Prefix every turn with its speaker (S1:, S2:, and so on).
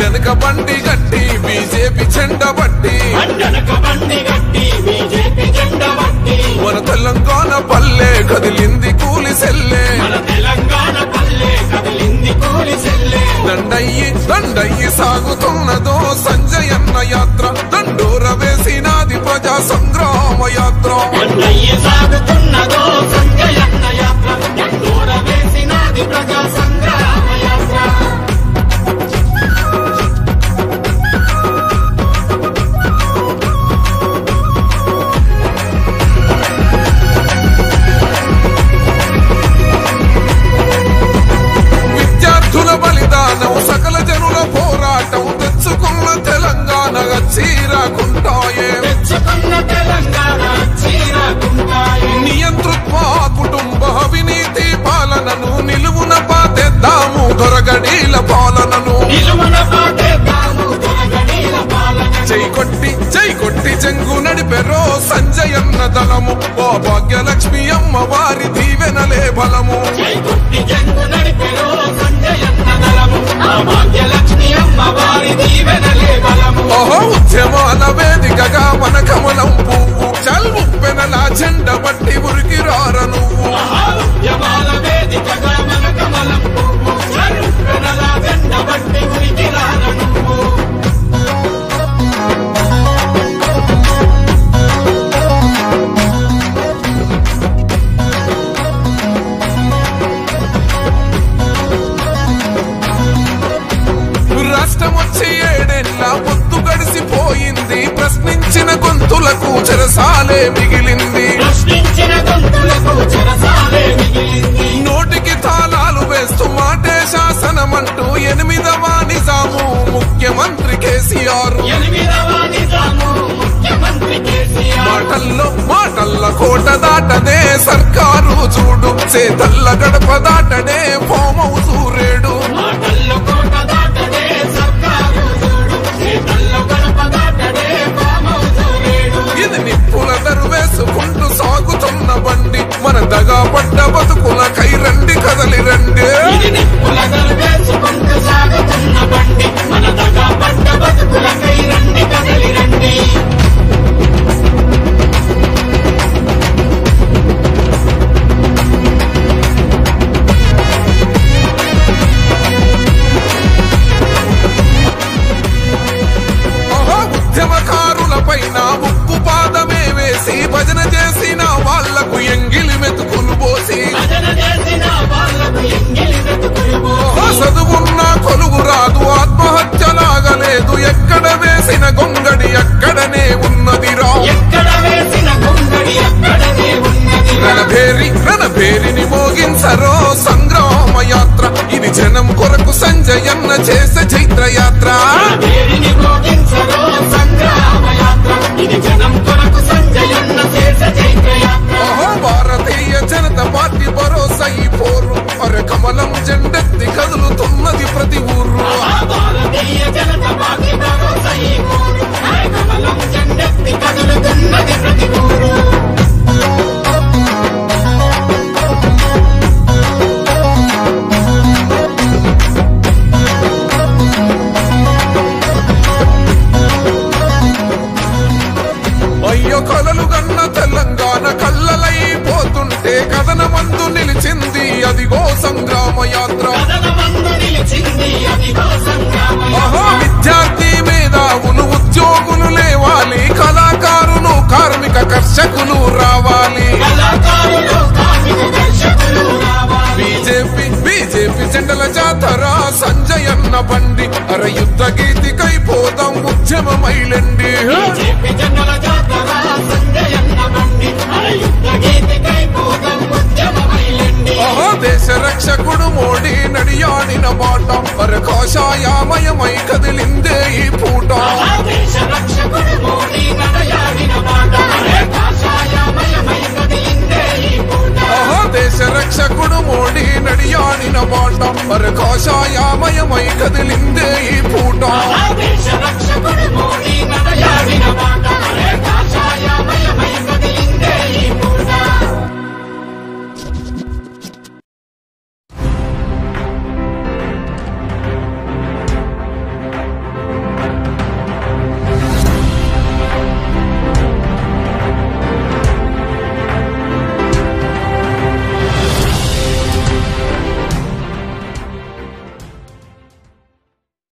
S1: వెనక బండి గట్టి బీజేపీ చెండ బట్టి మన తెలంగాణ పల్లె కదిలింది కూలి సెల్లే. దండయ్యి దండయ్యి సాగుతున్నదో సంజయ్ అన్న యాత్ర. దండోర వేసినాది ప్రజా సంగ్రామ యాత్ర.
S2: సాగుతున్నదో
S1: వీరో సంజయన్న దళము. ఓ భాగ్యలక్ష్మి అమ్మ వారి దీవెనలే బలము. ఓహో ఉద్యమాల వేదికగా మన పువ్వు. చల్వు పెనలా చెండ బట్టి ఉరికి రార నువ్వు గొంతులకు చెరసాలే మిగిలింది. నోటికి తాళాలు వేస్తూ మాటే శాసనమంటూ ఎనిమిదవ నిజాము ముఖ్యమంత్రి కేసీఆర్. మాటల్లో మాటల్ల కోట దాటనే సర్కారు చూడు చేతల్ల గడప దాటనే ఫోమౌ సాగిపోరు అరే కమలం
S2: దర్శకులు రావాలి.
S1: బీజేపీ బీజేపీ జెండల జాతర సంజయ్ అన్న బండి అరే యుద్ధ గీతికై పోదాం ఉద్యమమైలండి దేశ రక్షకుడు మోడీ నడియాడిన బాట. పరకాషాయామయమై కదిలింది
S2: మరి కాషాయామయమై కదిలిందే ఈ పూట.
S1: రక్షకుడు మోడీ నడయాడిన
S2: మాట.